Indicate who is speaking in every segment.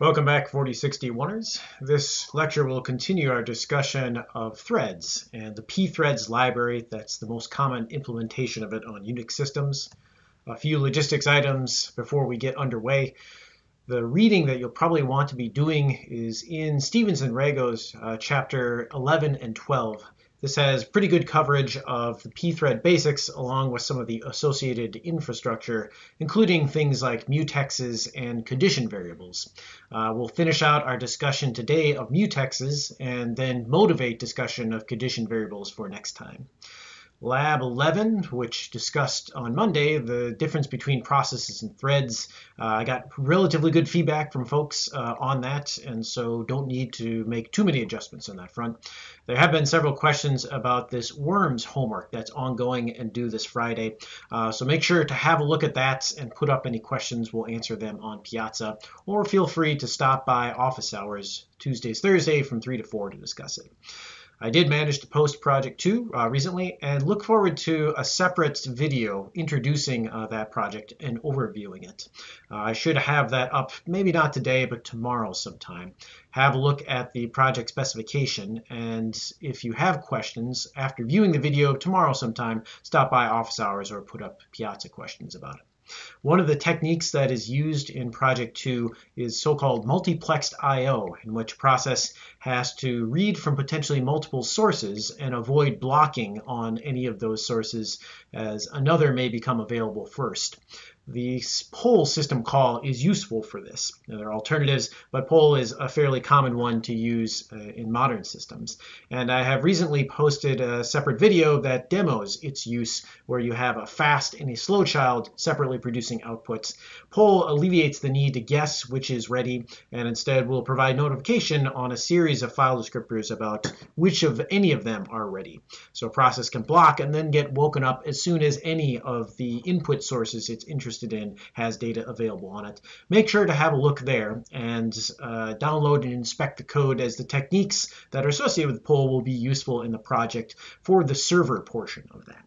Speaker 1: Welcome back 4061ers. This lecture will continue our discussion of threads and the pthreads library. That's the most common implementation of it on Unix systems. A few logistics items before we get underway. The reading that you'll probably want to be doing is in Stevens and Rago's uh, chapter 11 and 12. This has pretty good coverage of the pthread basics along with some of the associated infrastructure, including things like mutexes and condition variables. Uh, we'll finish out our discussion today of mutexes and then motivate discussion of condition variables for next time. Lab 11, which discussed on Monday the difference between processes and threads. Uh, I got relatively good feedback from folks uh, on that, and so don't need to make too many adjustments on that front. There have been several questions about this worms homework that's ongoing and due this Friday. Uh, so make sure to have a look at that and put up any questions. We'll answer them on Piazza, or feel free to stop by office hours Tuesdays, Thursday from 3 to 4 to discuss it. I did manage to post Project 2 uh, recently and look forward to a separate video introducing uh, that project and overviewing it. Uh, I should have that up, maybe not today, but tomorrow sometime. Have a look at the project specification, and if you have questions after viewing the video tomorrow sometime, stop by office hours or put up Piazza questions about it. One of the techniques that is used in Project 2 is so-called multiplexed I.O., in which process has to read from potentially multiple sources and avoid blocking on any of those sources as another may become available first. The poll system call is useful for this. Now, there are alternatives, but poll is a fairly common one to use uh, in modern systems. And I have recently posted a separate video that demos its use where you have a fast and a slow child separately producing outputs. Poll alleviates the need to guess which is ready and instead will provide notification on a series of file descriptors about which of any of them are ready. So a process can block and then get woken up as soon as any of the input sources it's interested in has data available on it. Make sure to have a look there and uh, download and inspect the code as the techniques that are associated with poll will be useful in the project for the server portion of that.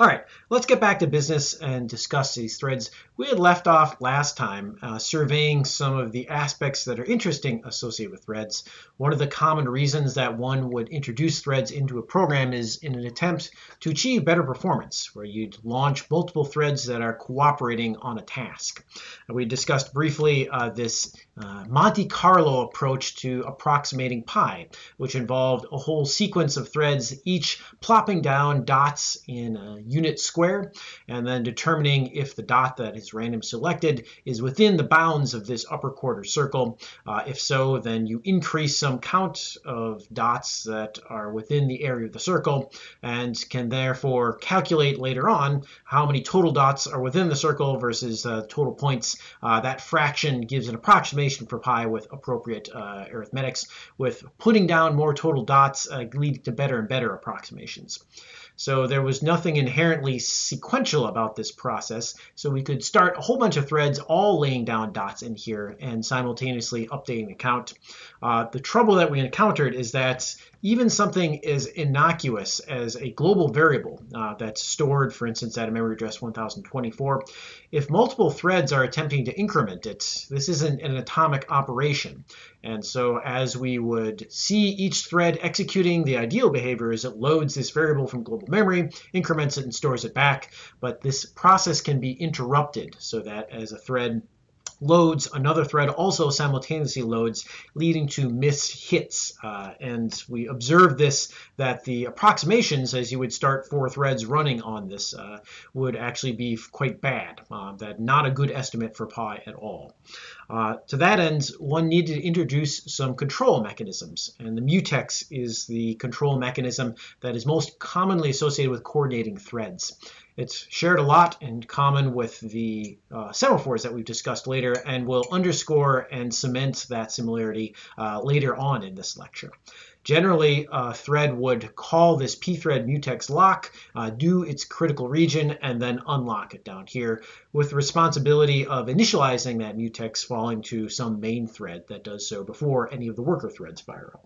Speaker 1: All right, let's get back to business and discuss these threads. We had left off last time uh, surveying some of the aspects that are interesting associated with threads. One of the common reasons that one would introduce threads into a program is in an attempt to achieve better performance, where you'd launch multiple threads that are cooperating on a task. And we discussed briefly uh, this uh, Monte Carlo approach to approximating pi, which involved a whole sequence of threads, each plopping down dots in a unit square, and then determining if the dot that is random selected is within the bounds of this upper quarter circle. Uh, if so, then you increase some count of dots that are within the area of the circle and can therefore calculate later on how many total dots are within the circle versus uh, total points. Uh, that fraction gives an approximation for pi with appropriate uh, arithmetics, with putting down more total dots uh, leading to better and better approximations. So there was nothing inherently sequential about this process. So we could start a whole bunch of threads all laying down dots in here and simultaneously updating the count. Uh, the trouble that we encountered is that even something as innocuous as a global variable uh, that's stored, for instance, at a memory address 1024, if multiple threads are attempting to increment it, this isn't an atomic operation. And so as we would see each thread executing, the ideal behavior is it loads this variable from global memory, increments it, and stores it back. But this process can be interrupted so that as a thread loads, another thread also simultaneously loads, leading to missed hits. Uh, and we observe this, that the approximations, as you would start four threads running on this, uh, would actually be quite bad. Uh, that not a good estimate for pi at all. Uh, to that end, one needed to introduce some control mechanisms, and the mutex is the control mechanism that is most commonly associated with coordinating threads. It's shared a lot in common with the uh, semaphores that we've discussed later, and will underscore and cement that similarity uh, later on in this lecture. Generally, a thread would call this pthread mutex lock, uh, do its critical region, and then unlock it down here, with the responsibility of initializing that mutex falling to some main thread that does so before any of the worker threads fire up.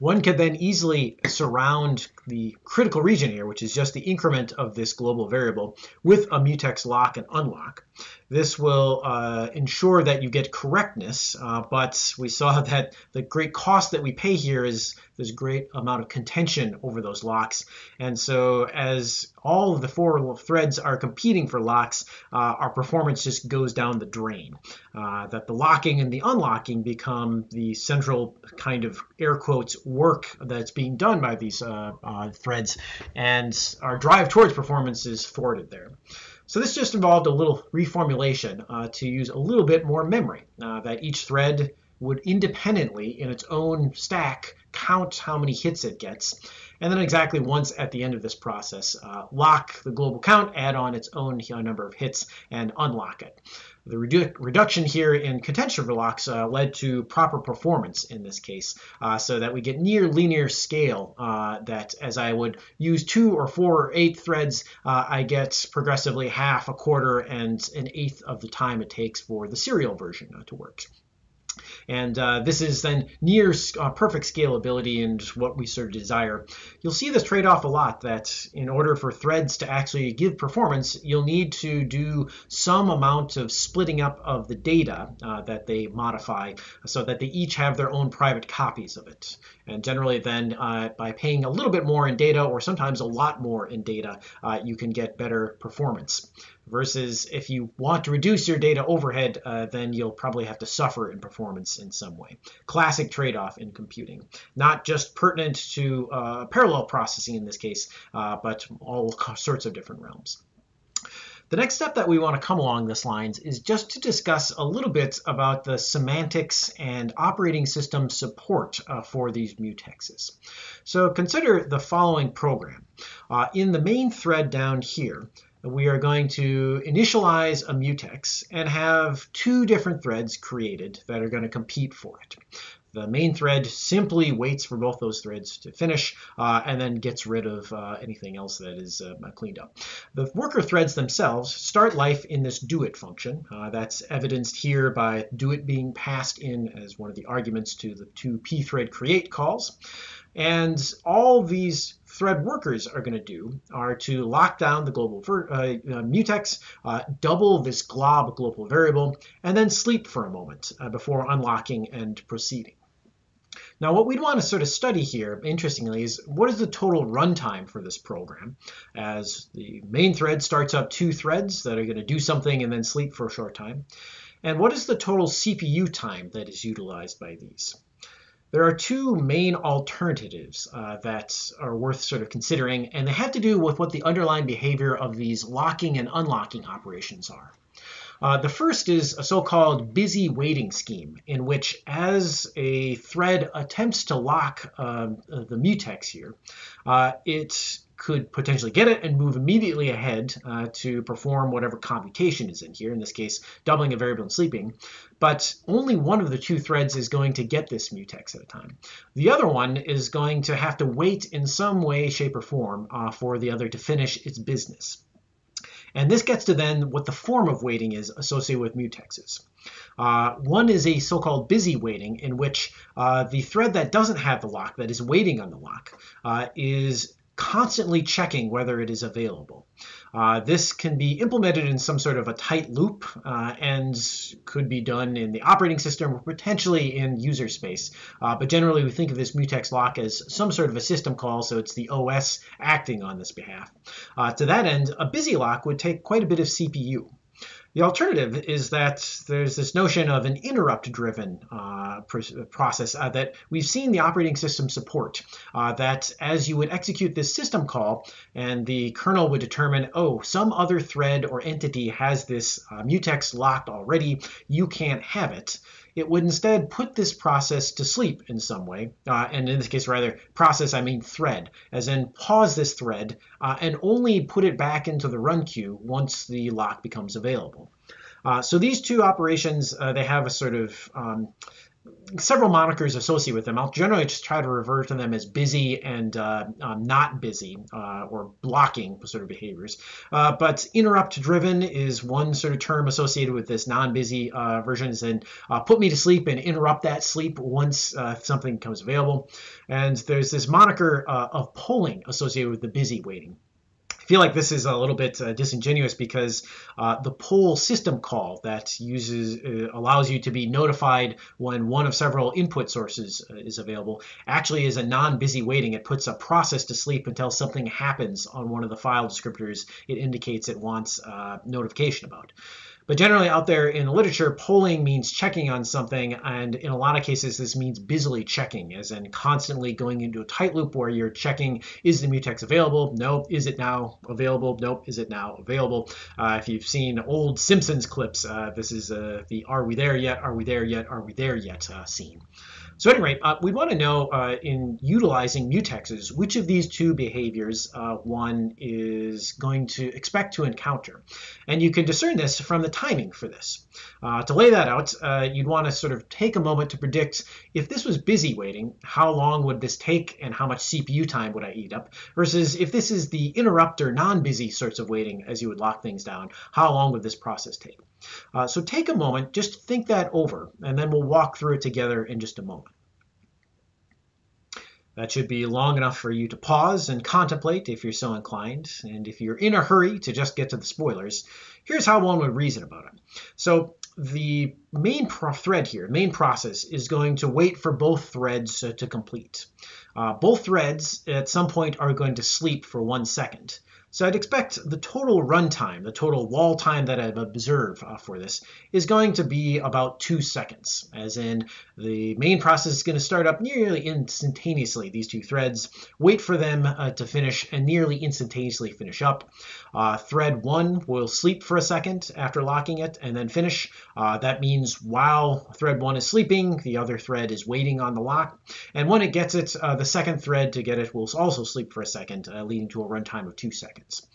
Speaker 1: One could then easily surround the critical region here, which is just the increment of this global variable, with a mutex lock and unlock. This will uh, ensure that you get correctness, uh, but we saw that the great cost that we pay here is this great amount of contention over those locks. And so as all of the four threads are competing for locks, uh, our performance just goes down the drain. Uh, that the locking and the unlocking become the central kind of air quotes work that's being done by these uh, uh threads, and our drive towards performance is thwarted there. So this just involved a little reformulation uh, to use a little bit more memory, uh, that each thread would independently in its own stack count how many hits it gets. And then exactly once at the end of this process, uh, lock the global count, add on its own number of hits, and unlock it. The redu reduction here in contention for locks uh, led to proper performance in this case, uh, so that we get near linear scale uh, that as I would use two or four or eight threads, uh, I get progressively half, a quarter, and an eighth of the time it takes for the serial version uh, to work. And uh, this is then near uh, perfect scalability and what we sort of desire. You'll see this trade-off a lot that in order for threads to actually give performance, you'll need to do some amount of splitting up of the data uh, that they modify so that they each have their own private copies of it. And generally then uh, by paying a little bit more in data or sometimes a lot more in data, uh, you can get better performance versus if you want to reduce your data overhead, uh, then you'll probably have to suffer in performance in some way. Classic trade-off in computing. Not just pertinent to uh, parallel processing in this case, uh, but all sorts of different realms. The next step that we want to come along this lines is just to discuss a little bit about the semantics and operating system support uh, for these mutexes. So consider the following program. Uh, in the main thread down here, we are going to initialize a mutex and have two different threads created that are going to compete for it. The main thread simply waits for both those threads to finish uh, and then gets rid of uh, anything else that is uh, cleaned up. The worker threads themselves start life in this doit function. Uh, that's evidenced here by doit being passed in as one of the arguments to the two pthread create calls. And all these thread workers are going to do are to lock down the global uh, uh, mutex, uh, double this glob global variable, and then sleep for a moment uh, before unlocking and proceeding. Now what we'd want to sort of study here, interestingly, is what is the total runtime for this program as the main thread starts up two threads that are going to do something and then sleep for a short time. And what is the total CPU time that is utilized by these? There are two main alternatives uh, that are worth sort of considering, and they have to do with what the underlying behavior of these locking and unlocking operations are. Uh, the first is a so-called busy waiting scheme, in which as a thread attempts to lock uh, the mutex here, uh, it could potentially get it and move immediately ahead uh, to perform whatever computation is in here, in this case, doubling a variable and sleeping. But only one of the two threads is going to get this mutex at a time. The other one is going to have to wait in some way, shape, or form uh, for the other to finish its business. And this gets to then what the form of waiting is associated with mutexes. Uh, one is a so-called busy waiting, in which uh, the thread that doesn't have the lock, that is waiting on the lock, uh, is constantly checking whether it is available. Uh, this can be implemented in some sort of a tight loop uh, and could be done in the operating system or potentially in user space. Uh, but generally, we think of this mutex lock as some sort of a system call, so it's the OS acting on this behalf. Uh, to that end, a busy lock would take quite a bit of CPU. The alternative is that there's this notion of an interrupt-driven uh, process uh, that we've seen the operating system support. Uh, that as you would execute this system call and the kernel would determine, oh, some other thread or entity has this uh, mutex locked already, you can't have it it would instead put this process to sleep in some way, uh, and in this case, rather, process, I mean thread, as in pause this thread uh, and only put it back into the run queue once the lock becomes available. Uh, so these two operations, uh, they have a sort of um, several monikers associated with them. I'll generally just try to refer to them as busy and uh, um, not busy uh, or blocking sort of behaviors. Uh, but interrupt driven is one sort of term associated with this non-busy uh, version is uh, put me to sleep and interrupt that sleep once uh, something becomes available. And there's this moniker of polling associated with the busy waiting feel like this is a little bit uh, disingenuous because uh, the poll system call that uses uh, allows you to be notified when one of several input sources uh, is available actually is a non-busy waiting. It puts a process to sleep until something happens on one of the file descriptors it indicates it wants uh, notification about. But generally out there in the literature, polling means checking on something, and in a lot of cases, this means busily checking, as in constantly going into a tight loop where you're checking, is the mutex available? Nope. Is it now available? Nope. Is it now available? Uh, if you've seen old Simpsons clips, uh, this is uh, the are we there yet? Are we there yet? Are we there yet uh, scene. So anyway, uh, we want to know uh, in utilizing mutexes, which of these two behaviors uh, one is going to expect to encounter. And you can discern this from the timing for this. Uh, to lay that out, uh, you'd want to sort of take a moment to predict if this was busy waiting, how long would this take and how much CPU time would I eat up, versus if this is the interrupter non-busy sorts of waiting as you would lock things down, how long would this process take? Uh, so take a moment, just think that over, and then we'll walk through it together in just a moment. That should be long enough for you to pause and contemplate if you're so inclined. And if you're in a hurry to just get to the spoilers, here's how one would reason about it. So the main thread here, main process, is going to wait for both threads uh, to complete. Uh, both threads at some point are going to sleep for one second. So I'd expect the total runtime, the total wall time that I've observed uh, for this, is going to be about two seconds, as in the main process is going to start up nearly instantaneously, these two threads, wait for them uh, to finish, and nearly instantaneously finish up. Uh, thread 1 will sleep for a second after locking it, and then finish. Uh, that means while thread 1 is sleeping, the other thread is waiting on the lock. And when it gets it, uh, the second thread to get it will also sleep for a second, uh, leading to a runtime of two seconds seconds.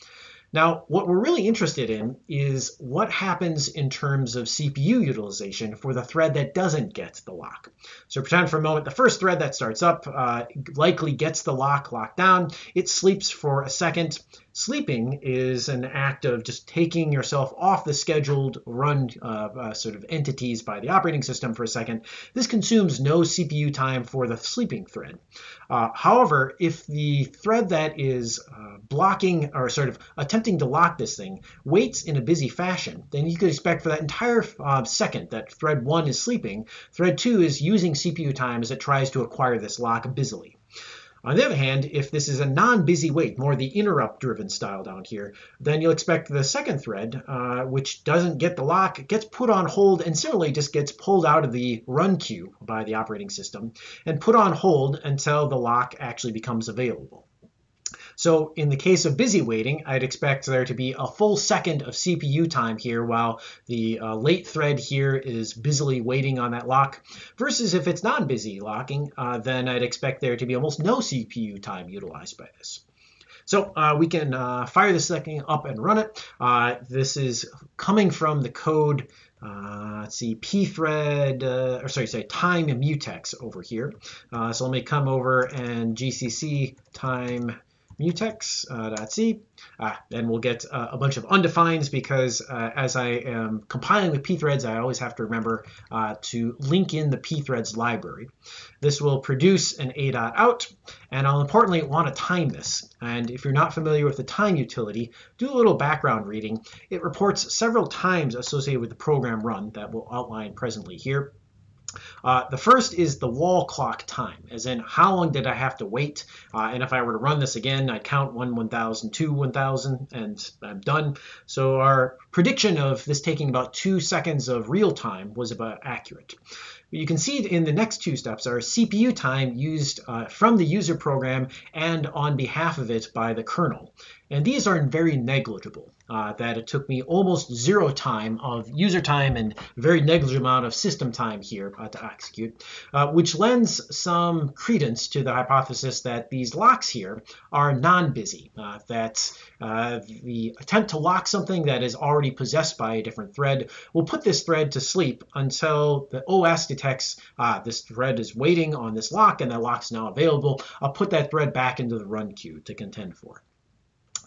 Speaker 1: Now, what we're really interested in is what happens in terms of CPU utilization for the thread that doesn't get the lock. So pretend for a moment the first thread that starts up uh, likely gets the lock locked down. It sleeps for a second. Sleeping is an act of just taking yourself off the scheduled run uh, uh, sort of entities by the operating system for a second. This consumes no CPU time for the sleeping thread. Uh, however, if the thread that is uh, blocking or sort of attempting to lock this thing waits in a busy fashion, then you could expect for that entire uh, second that thread 1 is sleeping, thread 2 is using CPU time as it tries to acquire this lock busily. On the other hand, if this is a non-busy wait, more the interrupt-driven style down here, then you'll expect the second thread, uh, which doesn't get the lock, gets put on hold and similarly just gets pulled out of the run queue by the operating system and put on hold until the lock actually becomes available. So in the case of busy waiting, I'd expect there to be a full second of CPU time here while the uh, late thread here is busily waiting on that lock. Versus if it's non-busy locking, uh, then I'd expect there to be almost no CPU time utilized by this. So uh, we can uh, fire this thing up and run it. Uh, this is coming from the code uh, let's see, pthread, uh, or sorry, say time mutex over here. Uh, so let me come over and gcc time mutex.c. Uh, uh, then we'll get uh, a bunch of undefines because uh, as I am compiling with pthreads, I always have to remember uh, to link in the pthreads library. This will produce an a.out, and I'll importantly want to time this. And if you're not familiar with the time utility, do a little background reading. It reports several times associated with the program run that we'll outline presently here. Uh, the first is the wall clock time, as in how long did I have to wait? Uh, and if I were to run this again, I'd count 1 1000, 2 1000, and I'm done. So our prediction of this taking about two seconds of real time was about accurate. But you can see in the next two steps are CPU time used uh, from the user program and on behalf of it by the kernel. And these are very negligible uh, that it took me almost zero time of user time and very negligible amount of system time here uh, to execute, uh, which lends some credence to the hypothesis that these locks here are non-busy, uh, that uh, the attempt to lock something that is already possessed by a different thread will put this thread to sleep until the OS detects uh, this thread is waiting on this lock and that lock is now available. I'll put that thread back into the run queue to contend for.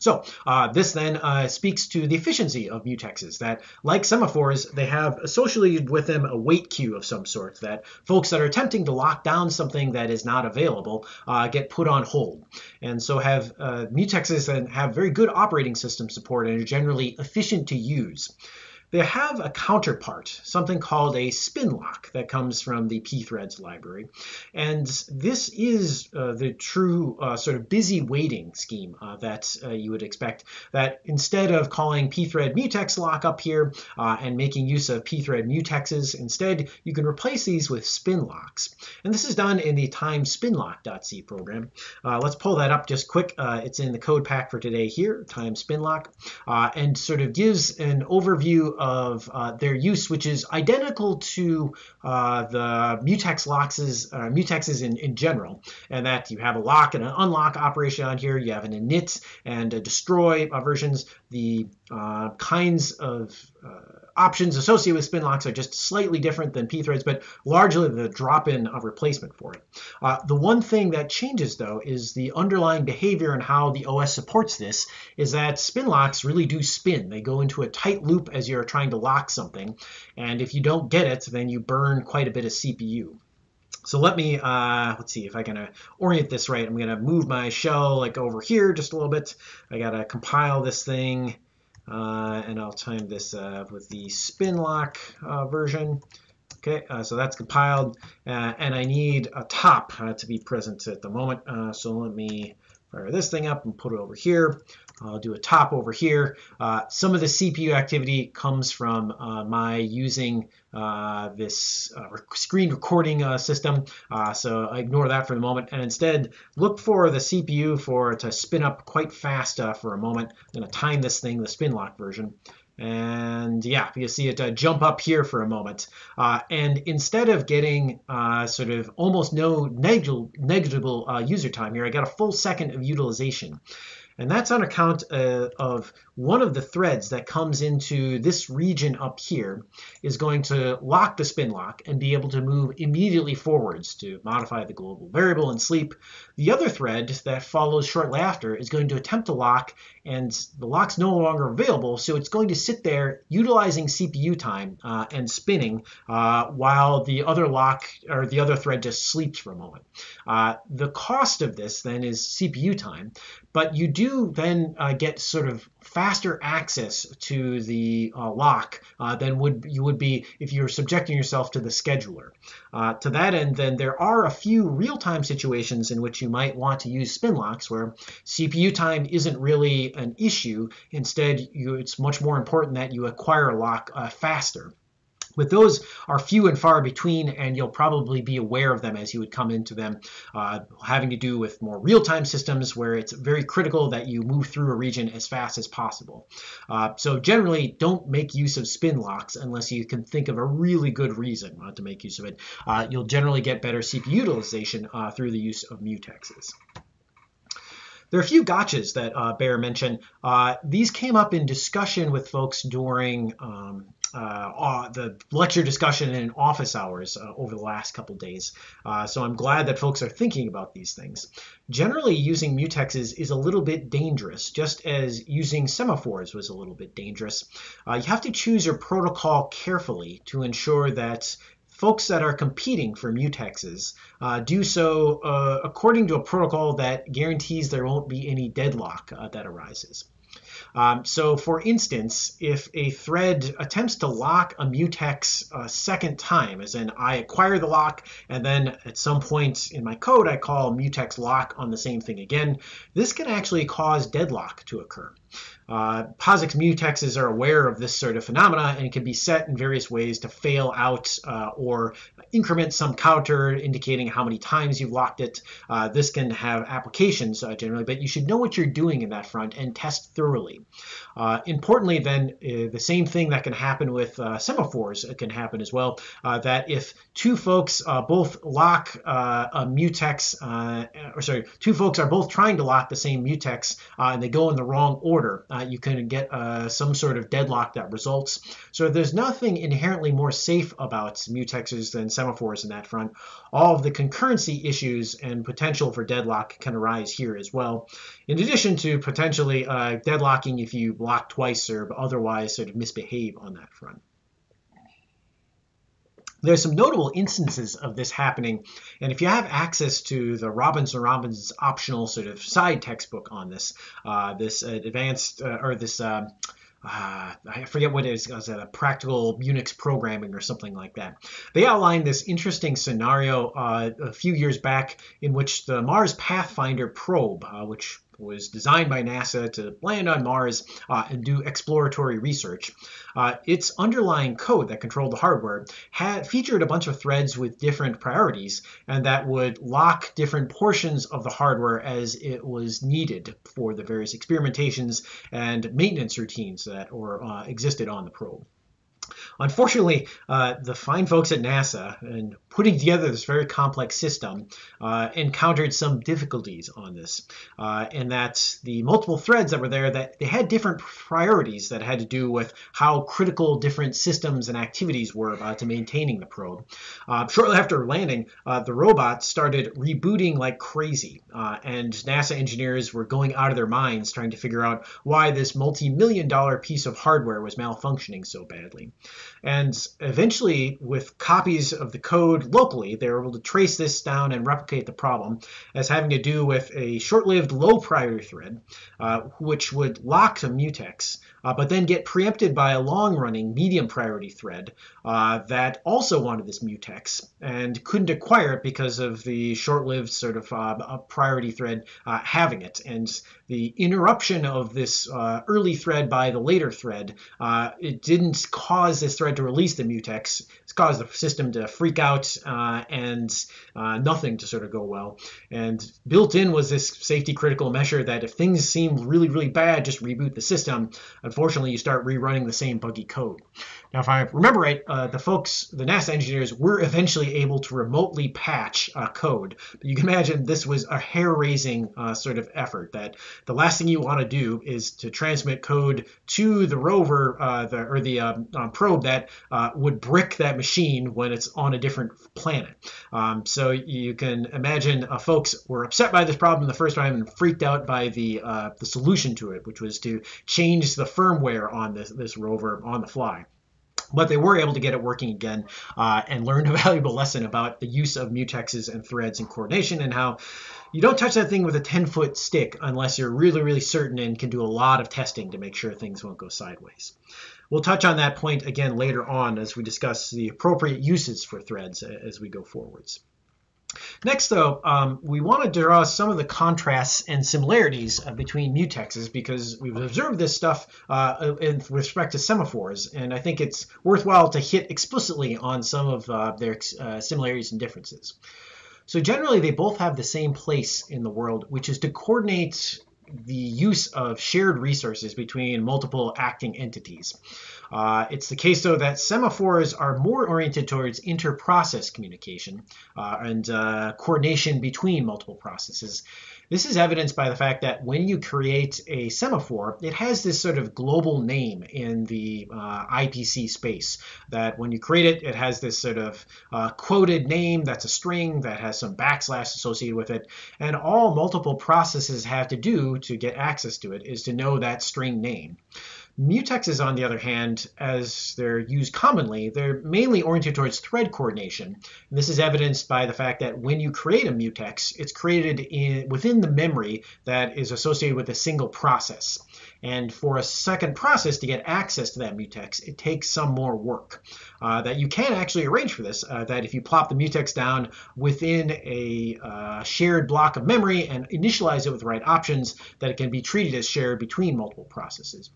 Speaker 1: So uh, this then uh, speaks to the efficiency of mutexes that, like semaphores, they have associated with them a wait queue of some sort that folks that are attempting to lock down something that is not available uh, get put on hold. And so have uh, mutexes and have very good operating system support and are generally efficient to use. They have a counterpart, something called a spin lock that comes from the pthreads library. And this is uh, the true uh, sort of busy waiting scheme uh, that uh, you would expect. That instead of calling pthread mutex lock up here uh, and making use of pthread mutexes, instead you can replace these with spin locks. And this is done in the time spinlock.c program. Uh, let's pull that up just quick. it's in the code pack for today here, time spinlock, and sort of gives an overview of uh, their use, which is identical to uh, the mutex locks, uh, mutexes in, in general, and that you have a lock and an unlock operation on here. You have an init and a destroy versions. The uh, kinds of uh, options associated with spin locks are just slightly different than pthreads, but largely the drop-in of replacement for it. Uh, the one thing that changes though is the underlying behavior and how the OS supports this is that spin locks really do spin. They go into a tight loop as you're trying to lock something, and if you don't get it, then you burn quite a bit of CPU. So let me, uh, let's see if I can uh, orient this right. I'm going to move my shell like over here just a little bit. I got to compile this thing uh, and I'll time this uh, with the spinlock uh, version. Okay, uh, so that's compiled, uh, and I need a top uh, to be present at the moment. so let me fire this thing up and put it over here. I'll do a top over here. Uh, some of the CPU activity comes from uh, my using uh, this uh, screen recording uh, system. Uh, so I ignore that for the moment and instead look for the CPU for to spin up quite fast for a moment. I'm going to time this thing, the spin lock version. And yeah, you see it uh, jump up here for a moment. Uh, and instead of getting uh, sort of almost no negligible, negligible user time here, I got a full second of utilization. And that's on account uh, of one of the threads that comes into this region up here is going to lock the spin lock and be able to move immediately forwards to modify the global variable and sleep. The other thread that follows shortly after is going to attempt to lock and the lock's no longer available, so it's going to sit there utilizing CPU time uh, and spinning uh, while the other lock or the other thread just sleeps for a moment. Uh, the cost of this then is CPU time, but you do then uh, get sort of faster access to the uh, lock uh, than would you would be if you're subjecting yourself to the scheduler. Uh, to that end, then there are a few real-time situations in which you might want to use spin locks where CPU time isn't really an issue. Instead, you, it's much more important that you acquire a lock uh, faster. But those are few and far between, and you'll probably be aware of them as you would come into them, uh, having to do with more real-time systems where it's very critical that you move through a region as fast as possible. Uh, so generally, don't make use of spin locks unless you can think of a really good reason not to make use of it. Uh, you'll generally get better CPU utilization uh, through the use of mutexes. There are a few gotchas that uh, Bear mentioned. Uh, these came up in discussion with folks during um, uh, the lecture discussion in office hours uh, over the last couple days. Uh, so I'm glad that folks are thinking about these things. Generally, using mutexes is a little bit dangerous, just as using semaphores was a little bit dangerous. Uh, you have to choose your protocol carefully to ensure that folks that are competing for mutexes uh, do so uh, according to a protocol that guarantees there won't be any deadlock uh, that arises. Um, so for instance, if a thread attempts to lock a mutex a second time, as in I acquire the lock and then at some point in my code I call mutex lock on the same thing again, this can actually cause deadlock to occur. Uh, POSIX mutexes are aware of this sort of phenomena and can be set in various ways to fail out uh, or increment some counter indicating how many times you've locked it. Uh, this can have applications uh, generally, but you should know what you're doing in that front and test thoroughly. Uh, importantly, then, uh, the same thing that can happen with semaphores can happen as well, that if two folks both lock a mutex, or sorry, two folks are both trying to lock the same mutex and they go in the wrong order, encounter, uh, you can get uh, some sort of deadlock that results. So there's nothing inherently more safe about mutexes than semaphores in that front. All of the concurrency issues and potential for deadlock can arise here as well, in addition to potentially uh, deadlocking if you block twice or otherwise sort of misbehave on that front. There's some notable instances of this happening, and if you have access to the Robinson Robbins optional sort of side textbook on this, uh, this advanced uh, or this um, uh, I forget what it is, was it a practical Unix programming or something like that. They outlined this interesting scenario uh, a few years back in which the Mars Pathfinder probe, uh, which was designed by NASA to land on Mars uh, and do exploratory research. Uh, its underlying code that controlled the hardware had featured a bunch of threads with different priorities, and that would lock different portions of the hardware as it was needed for the various experimentations and maintenance routines that were uh, existed on the probe. Unfortunately, uh, the fine folks at NASA, in putting together this very complex system, uh, encountered some difficulties on this. Uh, and that the multiple threads that were there, that they had different priorities that had to do with how critical different systems and activities were uh, to maintaining the probe. Uh, shortly after landing, uh, the robot started rebooting like crazy. and NASA engineers were going out of their minds trying to figure out why this multi-million dollar piece of hardware was malfunctioning so badly. And eventually, with copies of the code locally, they were able to trace this down and replicate the problem as having to do with a short-lived low priority thread, uh, which would lock a mutex uh, but then get preempted by a long-running medium priority thread uh, that also wanted this mutex and couldn't acquire it because of the short-lived sort of uh, priority thread uh, having it. And the interruption of this uh, early thread by the later thread, uh, it didn't cause this thread to release the mutex. It caused the system to freak out and nothing to sort of go well. And built in was this safety critical measure that if things seemed really, really bad, just reboot the system unfortunately, you start rerunning the same buggy code. Now, if I remember right, uh, the folks, the NASA engineers, were eventually able to remotely patch uh, code. But you can imagine this was a hair-raising uh, sort of effort. That the last thing you want to do is to transmit code to the rover uh, the, or the um, um, probe that uh, would brick that machine when it's on a different planet. Um, so you can imagine uh, folks were upset by this problem the first time and freaked out by the the solution to it, which was to change the firmware on this this rover on the fly but they were able to get it working again uh, and learned a valuable lesson about the use of mutexes and threads and coordination and how you don't touch that thing with a 10 foot stick unless you're really, really certain and can do a lot of testing to make sure things won't go sideways. We'll touch on that point again later on as we discuss the appropriate uses for threads as we go forwards. Next, though, um, we want to draw some of the contrasts and similarities uh, between mutexes because we've observed this stuff uh, in, with respect to semaphores, and I think it's worthwhile to hit explicitly on some of uh, their uh, similarities and differences. So generally, they both have the same place in the world, which is to coordinate the use of shared resources between multiple acting entities. Uh, it's the case, though, that semaphores are more oriented towards inter-process communication uh, and uh, coordination between multiple processes. This is evidenced by the fact that when you create a semaphore, it has this sort of global name in the uh, IPC space. That when you create it, it has this sort of uh, quoted name that's a string that has some backslash associated with it. And all multiple processes have to do to get access to it is to know that string name. Mutexes, on the other hand, as they're used commonly, they're mainly oriented towards thread coordination. And this is evidenced by the fact that when you create a mutex, it's created in, within the memory that is associated with a single process. And for a second process to get access to that mutex, it takes some more work. Uh, that you can actually arrange for this, uh, that if you plop the mutex down within a uh, shared block of memory and initialize it with the right options, that it can be treated as shared between multiple processes.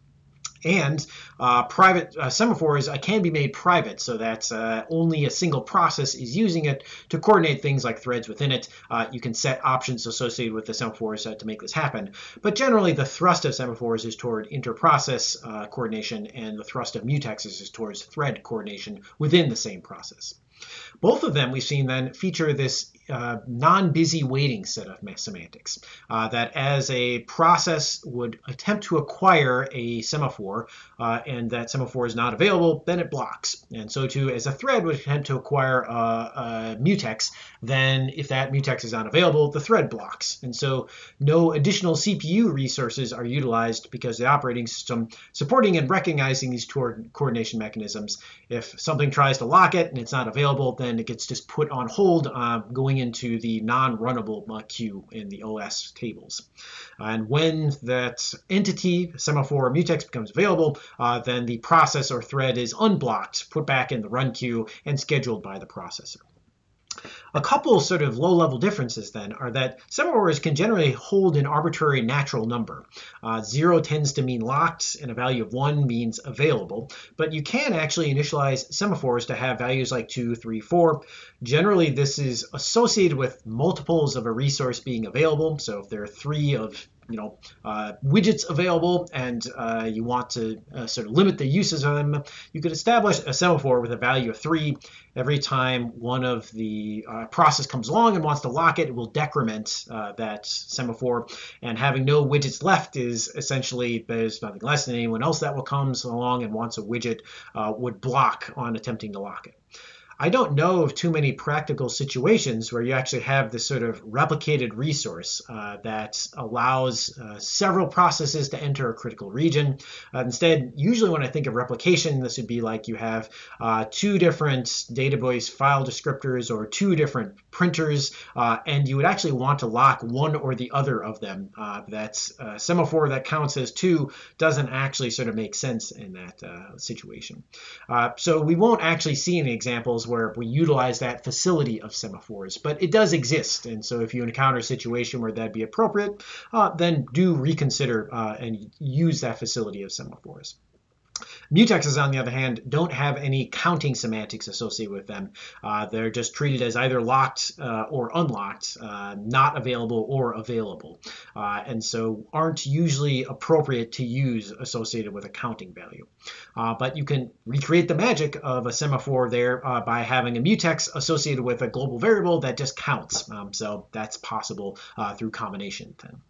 Speaker 1: And uh, private uh, semaphores uh, can be made private so that uh, only a single process is using it to coordinate things like threads within it. Uh, you can set options associated with the semaphores uh, to make this happen. But generally, the thrust of semaphores is toward inter-process coordination, and the thrust of mutexes is towards thread coordination within the same process. Both of them we've seen then feature this uh, non-busy waiting set of semantics. Uh, that as a process would attempt to acquire a semaphore uh, and that semaphore is not available, then it blocks. And so too, as a thread would attempt to acquire a, a mutex, then if that mutex is not available the thread blocks. And so no additional CPU resources are utilized because the operating system supporting and recognizing these coordination mechanisms, if something tries to lock it and it's not available, then it gets just put on hold uh, going into the non-runnable queue in the OS tables. And when that entity, semaphore or mutex becomes available, uh, then the process or thread is unblocked, put back in the run queue, and scheduled by the processor. A couple sort of low-level differences then are that semaphores can generally hold an arbitrary natural number. Uh, zero tends to mean locked, and a value of one means available. But you can actually initialize semaphores to have values like two, three, four. Generally, this is associated with multiples of a resource being available. So if there are three of you know uh, widgets available and uh, you want to uh, sort of limit the uses of them, you could establish a semaphore with a value of three. Every time one of the process comes along and wants to lock it, it will decrement that semaphore. And having no widgets left is essentially there's nothing less than anyone else that will comes along and wants a widget would block on attempting to lock it. I don't know of too many practical situations where you actually have this sort of replicated resource uh, that allows uh, several processes to enter a critical region. Uh, instead, usually when I think of replication, this would be like you have uh, two different database file descriptors or two different printers, uh, and you would actually want to lock one or the other of them. Uh, that's a semaphore that counts as two doesn't actually sort of make sense in that situation. so we won't actually see any examples where we utilize that facility of semaphores, but it does exist. And so if you encounter a situation where that'd be appropriate, uh, then do reconsider uh, and use that facility of semaphores. Mutexes, on the other hand, don't have any counting semantics associated with them. Uh, they're just treated as either locked uh, or unlocked, uh, not available or available, uh, and so aren't usually appropriate to use associated with a counting value. Uh, but you can recreate the magic of a semaphore there uh, by having a mutex associated with a global variable that just counts. Um, so that's possible through combination then.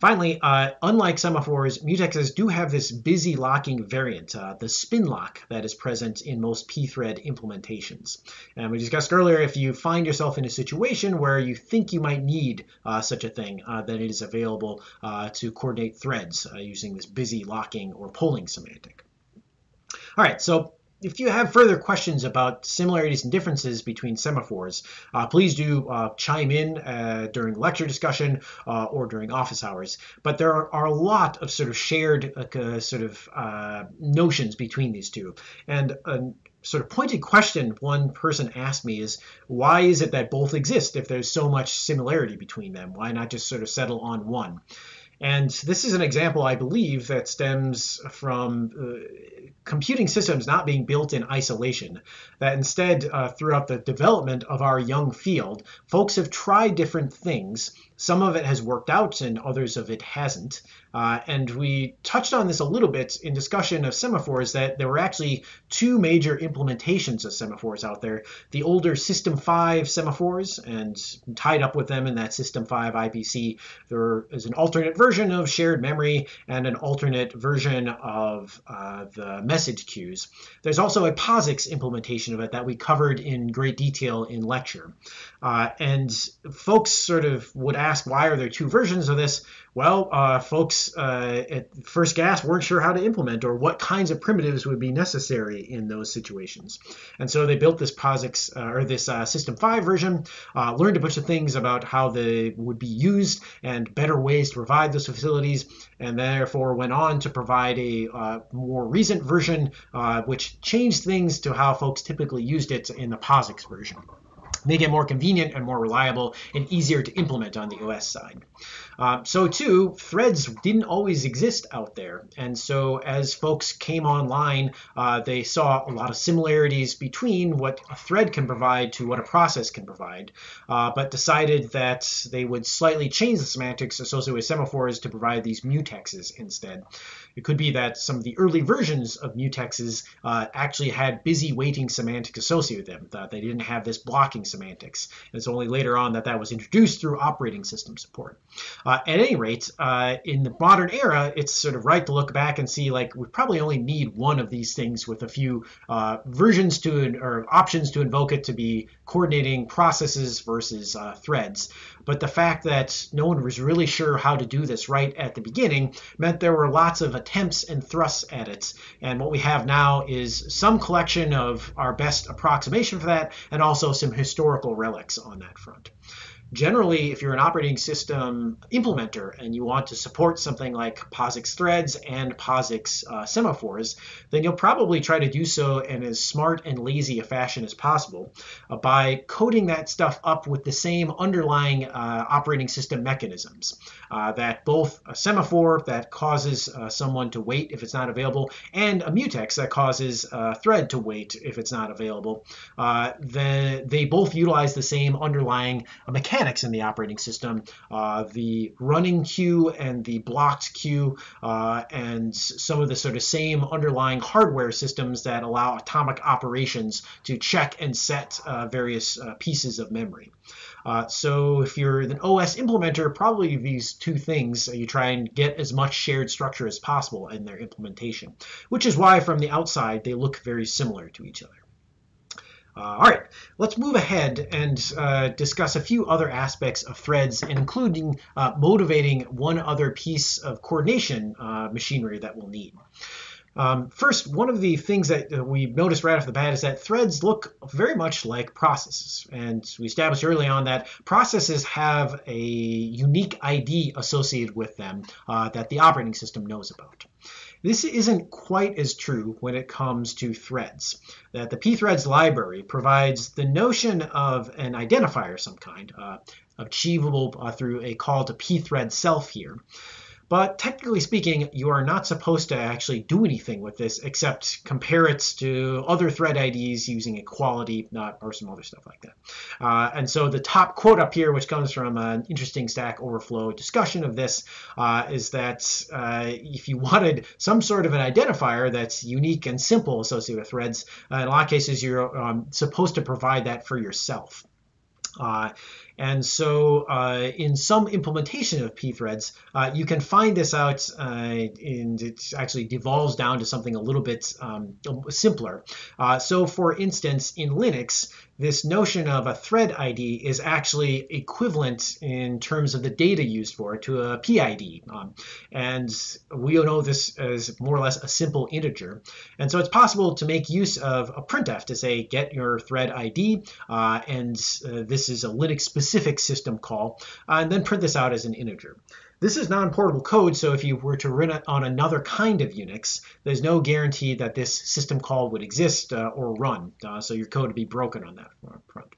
Speaker 1: Finally, uh, unlike semaphores, mutexes do have this busy locking variant, uh, the spin lock that is present in most pthread implementations. And we discussed earlier, if you find yourself in a situation where you think you might need uh, such a thing, uh, then it is available uh, to coordinate threads uh, using this busy locking or polling semantic. All right, so if you have further questions about similarities and differences between semaphores, uh, please do uh, chime in uh, during lecture discussion uh, or during office hours. But there are, are, a lot of sort of shared uh, sort of uh, notions between these two. And a sort of pointed question one person asked me is, why is it that both exist if there's so much similarity between them? Why not just sort of settle on one? And this is an example, I believe, that stems from uh, computing systems not being built in isolation. That instead, uh, throughout the development of our young field, folks have tried different things. Some of it has worked out and others of it hasn't. Uh, and we touched on this a little bit in discussion of semaphores that there were actually two major implementations of semaphores out there. The older System 5 semaphores, and tied up with them in that System 5 IPC, there is an alternate version of shared memory and an alternate version of uh, the message queues. There's also a POSIX implementation of it that we covered in great detail in lecture. Uh, and folks sort of would ask, why are there two versions of this? Well, uh, folks uh, at First Gas weren't sure how to implement or what kinds of primitives would be necessary in those situations. And so they built this POSIX uh, or this uh, System 5 version, uh, learned a bunch of things about how they would be used and better ways to provide those facilities, and therefore went on to provide a uh, more recent version which changed things to how folks typically used it in the POSIX version. Make it more convenient and more reliable and easier to implement on the OS side. Uh, so too, threads didn't always exist out there. And so as folks came online, uh, they saw a lot of similarities between what a thread can provide to what a process can provide, uh, but decided that they would slightly change the semantics associated with semaphores to provide these mutexes instead. It could be that some of the early versions of mutexes uh, actually had busy waiting semantics associated with them, that they didn't have this blocking semantics. And it's only later on that that was introduced through operating system support. Uh, at any rate, uh, in the modern era, it's sort of right to look back and see like we probably only need one of these things with a few uh, versions to or options to invoke it to be coordinating processes versus threads. But the fact that no one was really sure how to do this right at the beginning meant there were lots of attempts and thrusts at it. And what we have now is some collection of our best approximation for that and also some historical relics on that front. Generally, if you're an operating system implementer and you want to support something like POSIX threads and POSIX uh, semaphores, then you'll probably try to do so in as smart and lazy a fashion as possible uh, by coding that stuff up with the same underlying uh, operating system mechanisms. Uh, that both a semaphore that causes uh, someone to wait if it's not available and a mutex that causes a thread to wait if it's not available, uh, then they both utilize the same underlying mechanism mechanics in the operating system, uh, the running queue and the blocked queue, uh, and some of the sort of same underlying hardware systems that allow atomic operations to check and set uh, various uh, pieces of memory. Uh, so if you're an OS implementer, probably these two things, you try and get as much shared structure as possible in their implementation, which is why from the outside they look very similar to each other. Uh, all right, let's move ahead and uh, discuss a few other aspects of threads, including uh, motivating one other piece of coordination uh, machinery that we'll need. Um, first, one of the things that uh, we noticed right off the bat is that threads look very much like processes. And we established early on that processes have a unique ID associated with them uh, that the operating system knows about. This isn't quite as true when it comes to threads. That the pthreads library provides the notion of an identifier of some kind, uh, achievable uh, through a call to pthread self here. But technically speaking, you are not supposed to actually do anything with this except compare it to other thread IDs using equality, or some other stuff like that. Uh, and so the top quote up here, which comes from an interesting Stack Overflow discussion of this, uh, is that uh, if you wanted some sort of an identifier that's unique and simple associated with threads, uh, in a lot of cases you're um, supposed to provide that for yourself. Uh, and so uh, in some implementation of pthreads, uh, you can find this out uh, and it actually devolves down to something a little bit um, simpler. Uh, so for instance, in Linux, this notion of a thread ID is actually equivalent in terms of the data used for it to a PID. Um, and we all know this as more or less a simple integer. And so it's possible to make use of a printf to say get your thread ID, uh, and uh, this is a Linux specific system call, uh, and then print this out as an integer. This is non-portable code, so if you were to run it on another kind of Unix, there's no guarantee that this system call would exist uh, or run, uh, so your code would be broken on that front.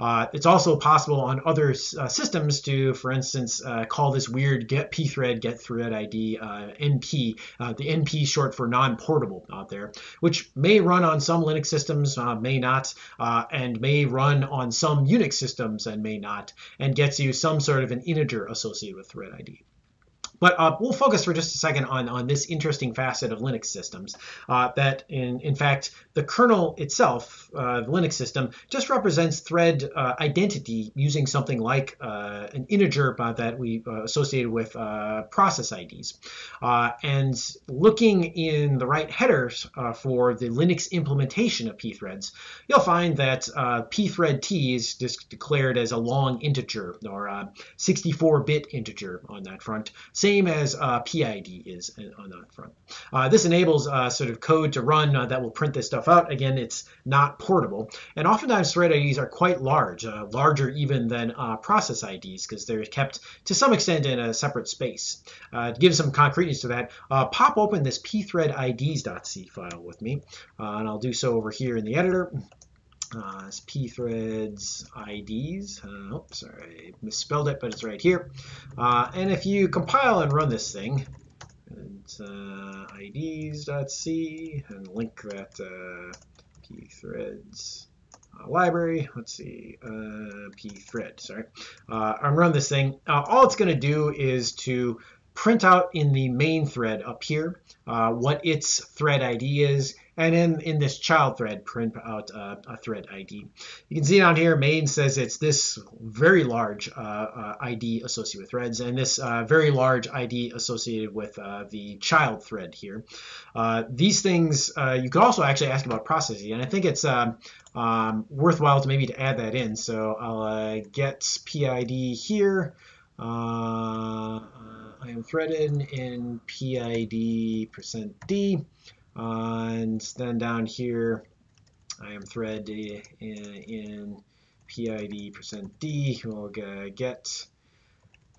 Speaker 1: Uh, it's also possible on other uh, systems to, for instance, uh, call this weird get pthread get thread ID uh, NP. Uh, the NP short for non-portable out there, which may run on some Linux systems, uh, may not, and may run on some Unix systems and may not, and gets you some sort of an integer associated with thread ID. But uh, we'll focus for just a second on, on this interesting facet of Linux systems. Uh, that in, in fact, the kernel itself, uh, the Linux system, just represents thread uh, identity using something like uh, an integer uh, that we associated with process IDs. and looking in the right headers for the Linux implementation of pthreads, you'll find that pthread t is just declared as a long integer or 64-bit integer on that front. Same same as uh, PID is on that front. Uh, this enables uh, sort of code to run uh, that will print this stuff out. Again, it's not portable. And oftentimes thread IDs are quite large, uh, larger even than uh, process IDs because they're kept to some extent in a separate space. to give some concreteness to that, pop open this pthreadids.c file with me. and I'll do so over here in the editor. Uh, pthreads IDs. Uh, oh, sorry, I misspelled it, but it's right here. Uh, and if you compile and run this thing, it's uh, IDs.c and link that uh, pthreads uh, library. Let's see, uh, pthread, sorry. Uh, I'm run this thing. Uh, all it's going to do is to print out in the main thread up here uh, what its thread ID is, and in, in this child thread, print out uh, a thread ID. You can see down here, main says it's this very large uh, uh ID associated with threads, and this uh, very large ID associated with uh, the child thread here. these things, you could also actually ask about processing, and I think it's um, um, worthwhile to maybe to add that in. So I'll get PID here. I am threaded in PID percent %D. And then down here, I am thread in, in PID percent %D. We'll get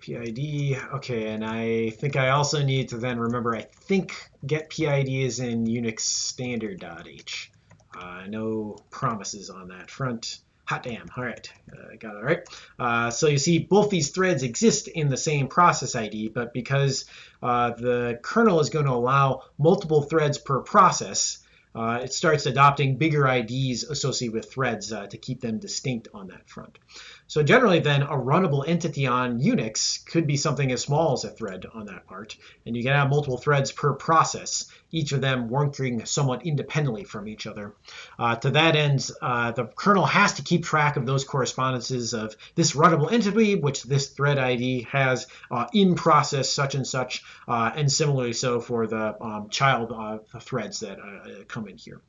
Speaker 1: PID. Okay, and I think I also need to then remember, I think get PID is in Unix standard.h. Uh, no promises on that front. Hot damn. All right. Uh, got it. All right. Uh, so you see both these threads exist in the same process ID, but because uh, the kernel is going to allow multiple threads per process, uh, it starts adopting bigger IDs associated with threads uh, to keep them distinct on that front. So generally then a runnable entity on Unix could be something as small as a thread on that part, and you can have multiple threads per process, each of them working somewhat independently from each other. Uh, to that end, uh, the kernel has to keep track of those correspondences of this runnable entity, which this thread ID has uh, in process such and such, uh, and similarly so for the um, child uh, threads that uh, come in here.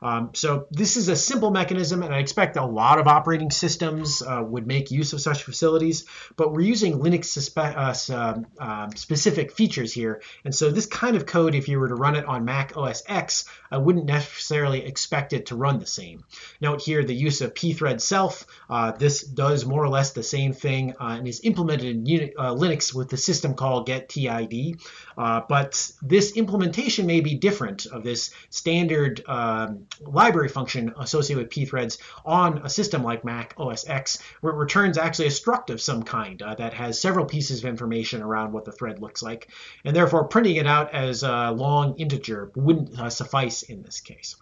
Speaker 1: Um, so this is a simple mechanism, and I expect a lot of operating systems would would make use of such facilities, but we're using Linux uh, um, um, specific features here. And so this kind of code, if you were to run it on Mac OS X, I wouldn't necessarily expect it to run the same. Note here the use of pthread self. Uh, this does more or less the same thing uh, and is implemented in uh, Linux with the system call gettid. But this implementation may be different of this standard um, library function associated with pthreads on a system like Mac OS X, returns actually a struct of some kind uh, that has several pieces of information around what the thread looks like. And therefore, printing it out as a long integer wouldn't uh, suffice in this case.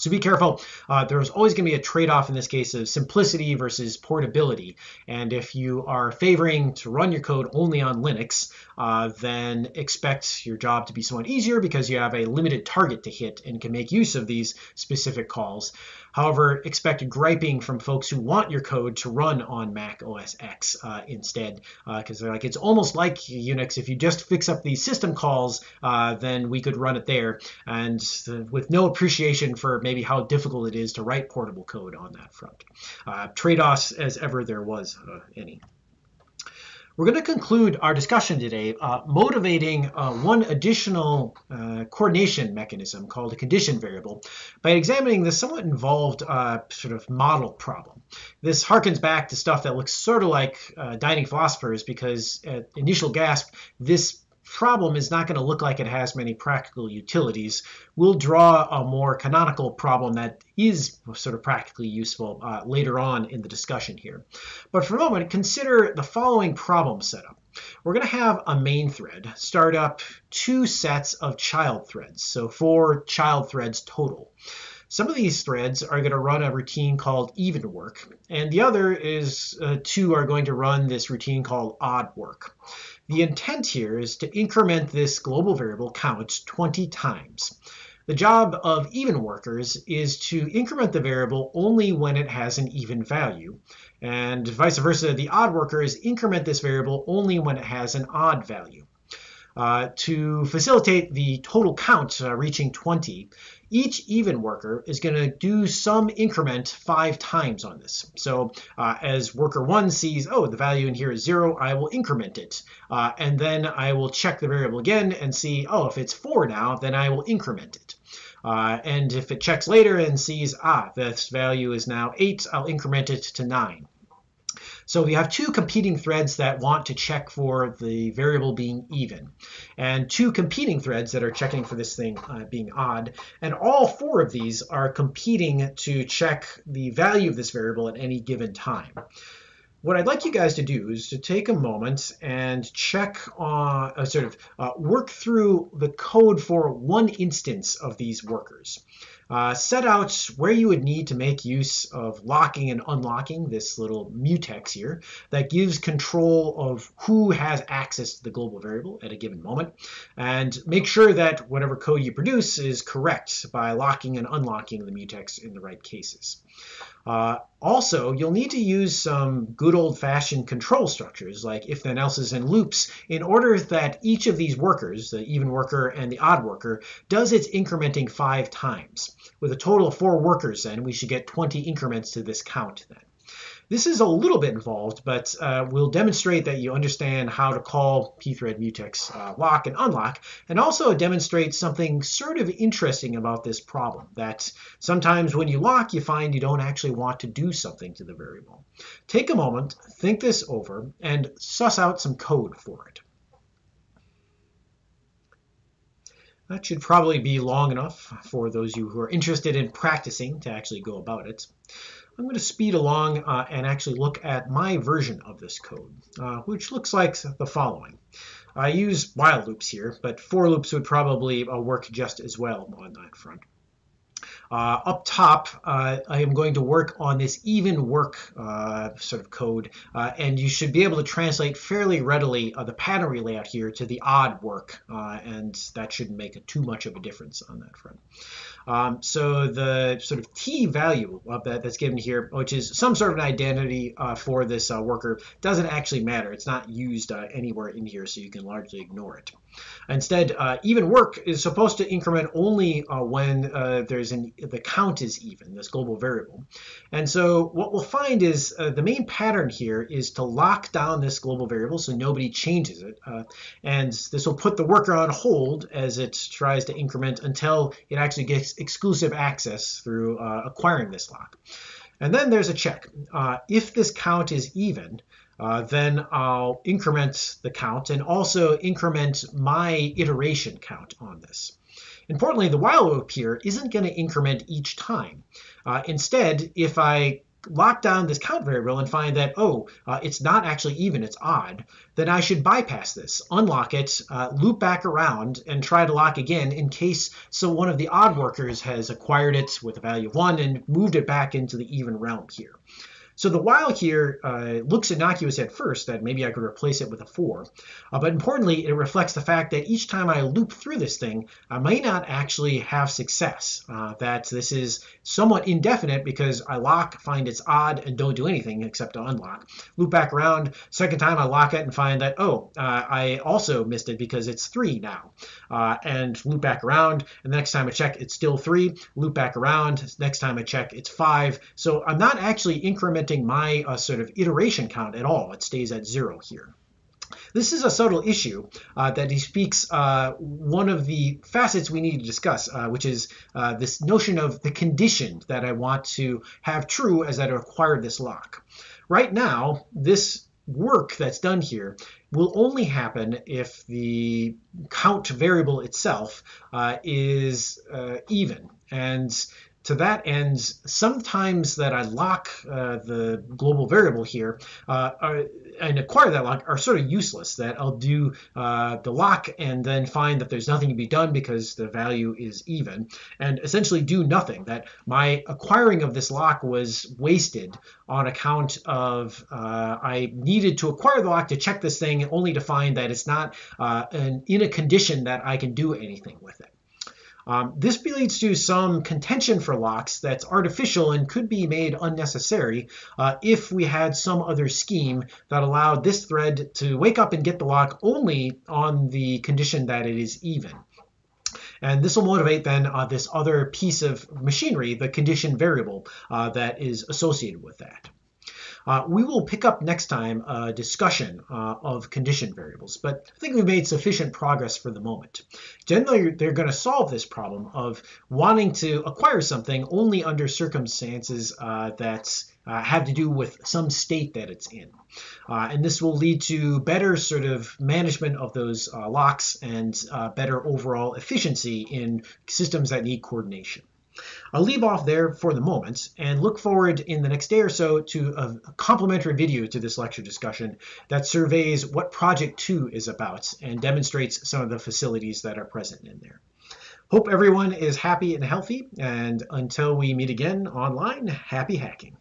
Speaker 1: So be careful. Uh, there's always going to be a trade-off in this case of simplicity versus portability. And if you are favoring to run your code only on Linux, uh, then expect your job to be somewhat easier because you have a limited target to hit and can make use of these specific calls. However, expect griping from folks who want your code to run on Mac OS X uh, instead, because uh, they're like, it's almost like Unix. If you just fix up these system calls, uh, then we could run it there. And with no appreciation for maybe how difficult it is to write portable code on that front. Uh, trade-offs as ever there was uh, any. We're going to conclude our discussion today uh, motivating uh, one additional uh, coordination mechanism called a condition variable by examining this somewhat involved uh, sort of model problem. This harkens back to stuff that looks sort of like uh, dining philosophers because at initial gasp, this problem is not going to look like it has many practical utilities. We'll draw a more canonical problem that is sort of practically useful uh, later on in the discussion here. But for a moment, consider the following problem setup. We're going to have a main thread start up two sets of child threads, so four child threads total. Some of these threads are going to run a routine called even work, and the other is uh, two are going to run this routine called odd work. The intent here is to increment this global variable count 20 times. The job of even workers is to increment the variable only when it has an even value, and vice versa, the odd workers increment this variable only when it has an odd value. Uh, to facilitate the total count uh, reaching 20, each even worker is going to do some increment five times on this. So uh, as worker one sees, oh, the value in here is zero, I will increment it. Uh, and then I will check the variable again and see, oh, if it's four now, then I will increment it. Uh, and if it checks later and sees, ah, this value is now 8, I'll increment it to 9. So we have two competing threads that want to check for the variable being even, and two competing threads that are checking for this thing uh, being odd. And all four of these are competing to check the value of this variable at any given time. What I'd like you guys to do is to take a moment and check on, uh, sort of uh, work through the code for one instance of these workers. Uh, set out where you would need to make use of locking and unlocking this little mutex here that gives control of who has access to the global variable at a given moment. And make sure that whatever code you produce is correct by locking and unlocking the mutex in the right cases. Uh, also, you'll need to use some good old-fashioned control structures like if then else's and loops in order that each of these workers, the even worker and the odd worker, does its incrementing five times. With a total of four workers then, we should get 20 increments to this count then. This is a little bit involved, but uh, we'll demonstrate that you understand how to call pthread mutex uh, lock and unlock, and also demonstrate something sort of interesting about this problem, that sometimes when you lock, you find you don't actually want to do something to the variable. Take a moment, think this over, and suss out some code for it. That should probably be long enough for those of you who are interested in practicing to actually go about it. I'm going to speed along uh, and actually look at my version of this code, uh, which looks like the following. I use while loops here, but for loops would probably uh, work just as well on that front. Uh, up top, uh, I am going to work on this even work uh, sort of code, uh, and you should be able to translate fairly readily uh, the pattern layout here to the odd work, uh, and that shouldn't make too much of a difference on that front. Um, so the sort of t value of that that's given here, which is some sort of an identity for this worker, doesn't actually matter. It's not used anywhere in here, so you can largely ignore it. Instead, uh, even work is supposed to increment only uh, when uh, there's an the count is even, this global variable. And so what we'll find is uh, the main pattern here is to lock down this global variable so nobody changes it. Uh, and this will put the worker on hold as it tries to increment until it actually gets exclusive access through uh, acquiring this lock. And then there's a check. if this count is even, uh, then I'll increment the count and also increment my iteration count on this. Importantly, the while loop here isn't going to increment each time. Uh, instead, if I lock down this count variable and find that, oh, uh, it's not actually even, it's odd, then I should bypass this, unlock it, uh, loop back around, and try to lock again in case so one of the odd workers has acquired it with a value of 1 and moved it back into the even realm here. So the while here uh, looks innocuous at first, that maybe I could replace it with a for. Uh, but importantly, it reflects the fact that each time I loop through this thing, I may not actually have success. Uh, that this is somewhat indefinite because I lock, find it's odd, and don't do anything except to unlock. Loop back around, second time I lock it and find that, oh, uh, I also missed it because it's 3 now. Uh, and loop back around, and the next time I check, it's still 3. Loop back around, next time I check, it's 5. So I'm not actually incrementing my uh, sort of iteration count at all. It stays at zero here. This is a subtle issue uh, that he speaks uh, one of the facets we need to discuss, uh, which is uh, this notion of the condition that I want to have true as I acquire this lock. Right now, this work that's done here will only happen if the count variable itself uh, is uh, even. And to that end, sometimes that I lock uh, the global variable here uh, are, and acquire that lock are sort of useless. That I'll do uh, the lock and then find that there's nothing to be done because the value is even, and essentially do nothing. That my acquiring of this lock was wasted on account of uh, I needed to acquire the lock to check this thing only to find that it's not uh, an, in a condition that I can do anything with it. Um, this leads to some contention for locks that's artificial and could be made unnecessary uh, if we had some other scheme that allowed this thread to wake up and get the lock only on the condition that it is even. And this will motivate then uh, this other piece of machinery, the condition variable uh, that is associated with that. Uh, we will pick up next time a discussion uh, of condition variables, but I think we've made sufficient progress for the moment. Generally, they're going to solve this problem of wanting to acquire something only under circumstances uh, that uh, have to do with some state that it's in. Uh, and this will lead to better sort of management of those uh, locks and better overall efficiency in systems that need coordination. I'll leave off there for the moment and look forward in the next day or so to a, complementary video to this lecture discussion that surveys what Project 2 is about and demonstrates some of the facilities that are present in there. Hope everyone is happy and healthy, and until we meet again online, happy hacking.